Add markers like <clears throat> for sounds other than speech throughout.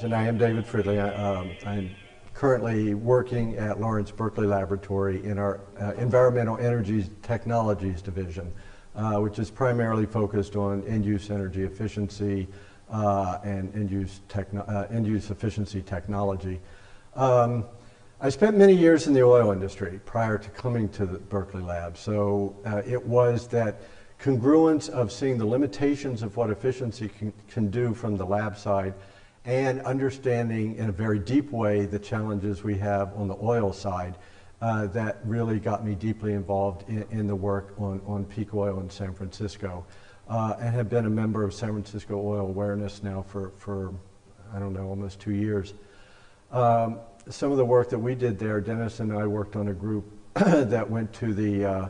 and I am David Fridley. I, um, I'm currently working at Lawrence Berkeley Laboratory in our uh, Environmental Energy Technologies Division, uh, which is primarily focused on end-use energy efficiency uh, and end-use, uh, end-use efficiency technology. Um, I spent many years in the oil industry prior to coming to the Berkeley Lab, so uh, it was that congruence of seeing the limitations of what efficiency can, can do from the lab side and understanding in a very deep way the challenges we have on the oil side uh, that really got me deeply involved in, in, the work on, on peak oil in San Francisco uh, and have been a member of San Francisco Oil Awareness now for, for I don't know, almost two years. Um, some of the work that we did there, Dennis and I worked on a group <coughs> that went to the uh,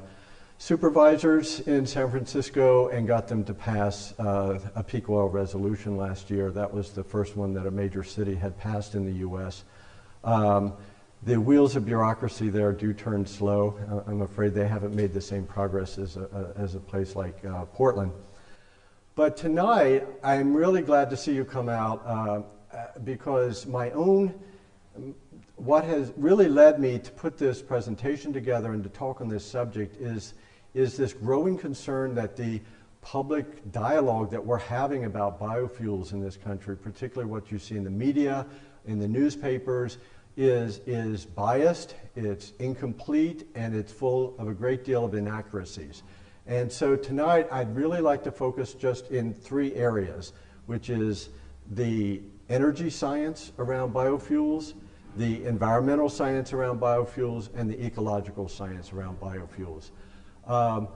supervisors in San Francisco and got them to pass uh, a peak oil resolution last year. That was the first one that a major city had passed in the U.S. Um, the wheels of bureaucracy there do turn slow. I'm afraid they haven't made the same progress as a, as a place like uh, Portland. But tonight, I'm really glad to see you come out uh, because my own what has really led me to put this presentation together and to talk on this subject is is this growing concern that the public dialogue that we're having about biofuels in this country, particularly what you see in the media, in the newspapers, is, is biased, it's incomplete, and it's full of a great deal of inaccuracies. And so tonight, I'd really like to focus just in three areas, which is the energy science around biofuels, the environmental science around biofuels, and the ecological science around biofuels. Um,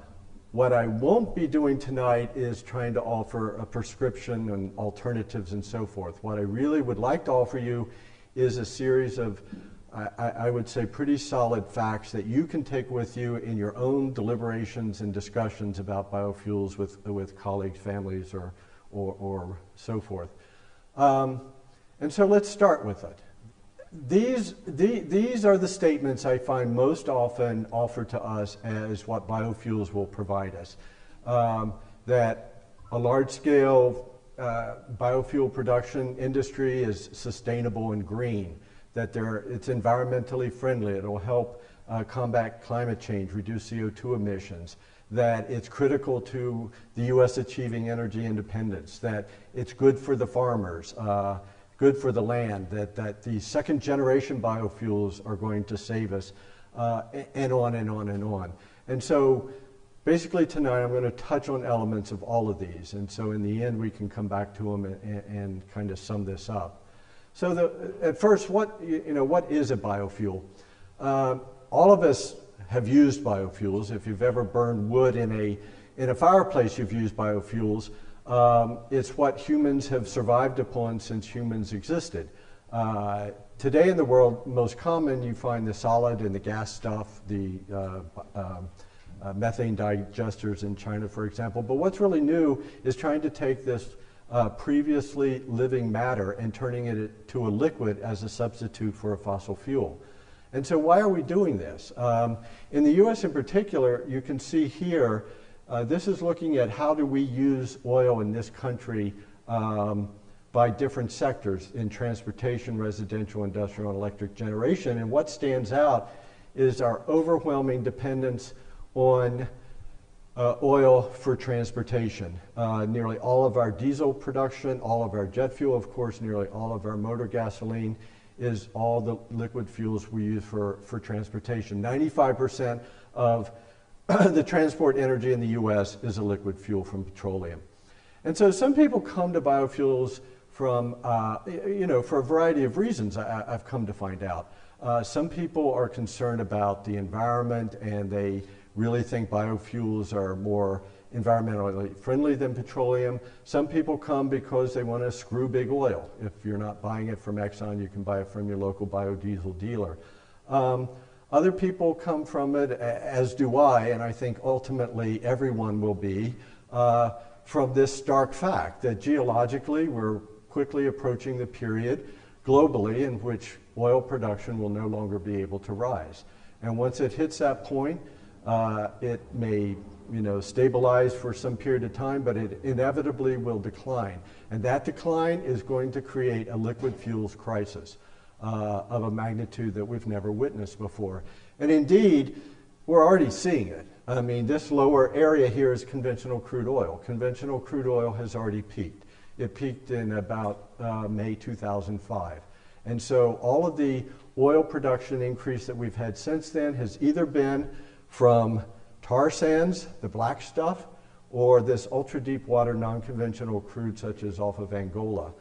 what I won't be doing tonight is trying to offer a prescription and alternatives and so forth. What I really would like to offer you is a series of, I, I, would say, pretty solid facts that you can take with you in your own deliberations and discussions about biofuels with, with colleagues, families, or, or, or so forth. Um, and so let's start with it these, the, these are the statements I find most often offered to us as what biofuels will provide us. Um, that a large scale uh, biofuel production industry is sustainable and green, that it's environmentally friendly, it'll help uh, combat climate change, reduce CO2 emissions, that it's critical to the U.S. achieving energy independence, that it's good for the farmers. Uh, good for the land, that, that the second generation biofuels are going to save us, uh, and on and on and on. And so basically tonight I'm going to touch on elements of all of these. And so in the end we can come back to them and, and kind of sum this up. So the, at first, what, you know, what is a biofuel? Uh, all of us have used biofuels. If you've ever burned wood in a, in a fireplace, you've used biofuels. Um, it's what humans have survived upon since humans existed. Uh, today in the world, most common, you find the solid and the gas stuff, the uh, um, uh, methane digesters in China, for example. But what's really new is trying to take this uh, previously living matter and turning it to a liquid as a substitute for a fossil fuel. And so, why are we doing this? Um, in the US in particular, you can see here uh, this is looking at how do we use oil in this country um, by different sectors in transportation, residential, industrial, and electric generation. And what stands out is our overwhelming dependence on uh, oil for transportation. Uh, nearly all of our diesel production, all of our jet fuel, of course, nearly all of our motor gasoline is all the liquid fuels we use for, for transportation. 95% of <clears throat> the transport energy in the US is a liquid fuel from petroleum. And so some people come to biofuels from, uh, you know, for a variety of reasons, I, have come to find out. Uh, some people are concerned about the environment and they really think biofuels are more environmentally friendly than petroleum. Some people come because they want to screw big oil. If you're not buying it from Exxon, you can buy it from your local biodiesel dealer. Um, other people come from it, as do I, and I think ultimately everyone will be, uh, from this stark fact that geologically we're quickly approaching the period globally in which oil production will no longer be able to rise. And once it hits that point, Uh, it may you know, stabilize for some period of time, but it inevitably will decline. And that decline is going to create a liquid fuels crisis uh, of a magnitude that we've never witnessed before. And indeed, we're already seeing it. I mean, this lower area here is conventional crude oil. Conventional crude oil has already peaked. It peaked in about uh, May 2005. And so all of the oil production increase that we've had since then has either been from tar sands, the black stuff, or this ultra deep water non conventional crude, such as off of Angola,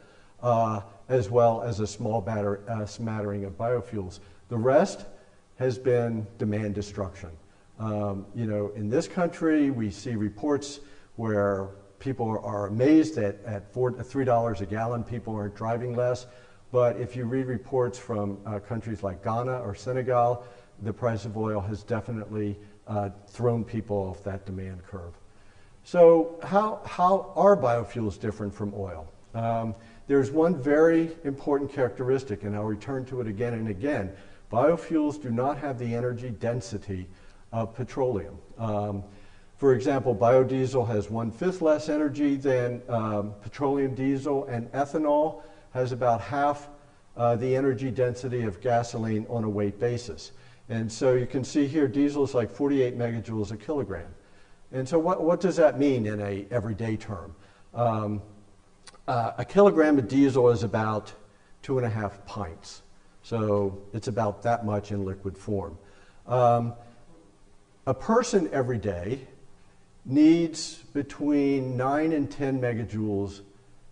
uh, as well as a small batter, uh, smattering of biofuels. The rest has been demand destruction. Um, you know, in this country, we see reports where people are amazed that at four, $3 a gallon, people aren't driving less. But if you read reports from uh, countries like Ghana or Senegal, the price of oil has definitely uh, thrown people off that demand curve. So, how, how are biofuels different from oil? Um, there's one very important characteristic, and I'll return to it again and again. Biofuels do not have the energy density of petroleum. Um, for example, biodiesel has one fifth less energy than um, petroleum diesel, and ethanol has about half uh, the energy density of gasoline on a weight basis. And so you can see here diesel is like 48 megajoules a kilogram. And so what, what does that mean in a everyday term? Um, uh, a kilogram of diesel is about two and a half pints. So it's about that much in liquid form. Um, a person every day needs between 9 and 10 megajoules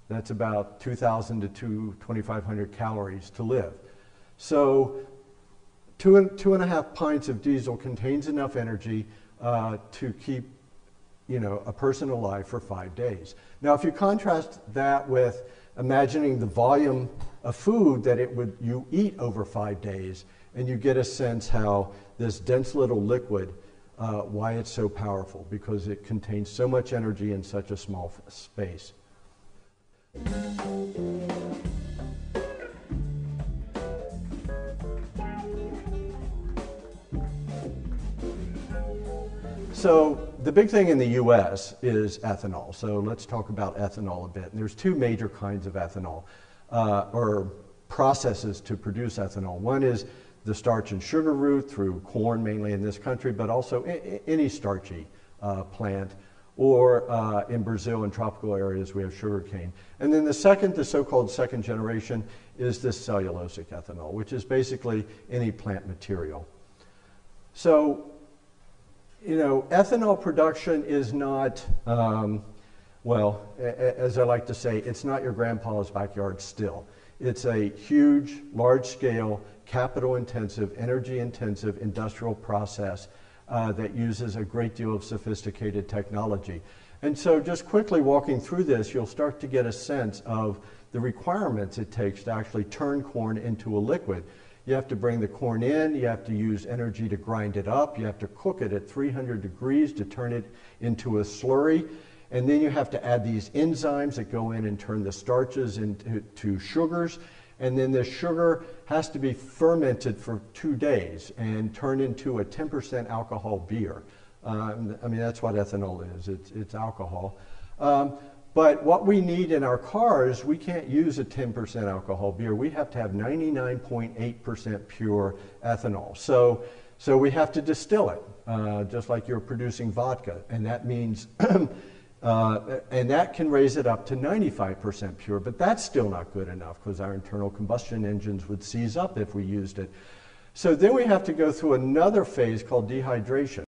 that's about 2,000 to 2,500 calories to live. So, two and, two and a half pints of diesel contains enough energy uh, to keep you know, a person alive for five days. Now, if you contrast that with imagining the volume of food that it would you eat over five days, and you get a sense how this dense little liquid, uh, why it's so powerful, because it contains so much energy in such a small space. So the big thing in the U.S. is ethanol. So let's talk about ethanol a bit. And there's two major kinds of ethanol, uh, or processes to produce ethanol. One is the starch and sugar route through corn, mainly in this country, but also any starchy uh, plant or uh, in Brazil and tropical areas we have sugarcane. And then the second, the so-called second generation, is this cellulosic ethanol, which is basically any plant material. So, you know, ethanol production is not, um, well, as I like to say, it's not your grandpa's backyard still. It's a huge, large-scale, capital-intensive, energy-intensive industrial process uh, that uses a great deal of sophisticated technology. And so, just quickly walking through this, you'll start to get a sense of the requirements it takes to actually turn corn into a liquid. You have to bring the corn in, you have to use energy to grind it up, you have to cook it at 300 degrees to turn it into a slurry, and then you have to add these enzymes that go in and turn the starches into sugars, and then the sugar has to be fermented for two days and turned into a 10% alcohol beer. Um, I mean, that's what ethanol is, it's, it's alcohol. Um, but what we need in our cars, we can't use a 10% alcohol beer. We have to have 99.8% pure ethanol. So, so we have to distill it, uh, just like you're producing vodka. And that means <clears throat> Uh, and that can raise it up to 95% pure, but that's still not good enough because our internal combustion engines would seize up if we used it. So then we have to go through another phase called dehydration.